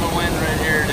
feel wind right here.